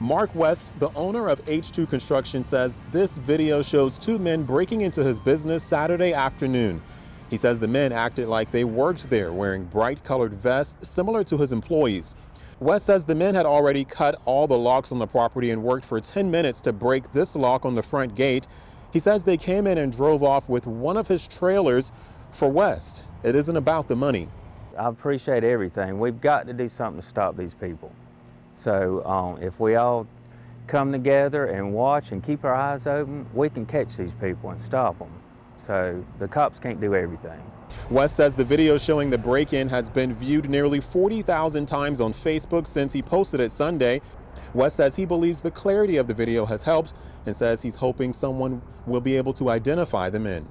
Mark West, the owner of H2 Construction, says this video shows two men breaking into his business Saturday afternoon. He says the men acted like they worked there, wearing bright colored vests similar to his employees. West says the men had already cut all the locks on the property and worked for 10 minutes to break this lock on the front gate. He says they came in and drove off with one of his trailers for West. It isn't about the money. I appreciate everything. We've got to do something to stop these people. So um, if we all come together and watch and keep our eyes open, we can catch these people and stop them. So the cops can't do everything. West says the video showing the break-in has been viewed nearly 40,000 times on Facebook since he posted it Sunday. West says he believes the clarity of the video has helped and says he's hoping someone will be able to identify the men.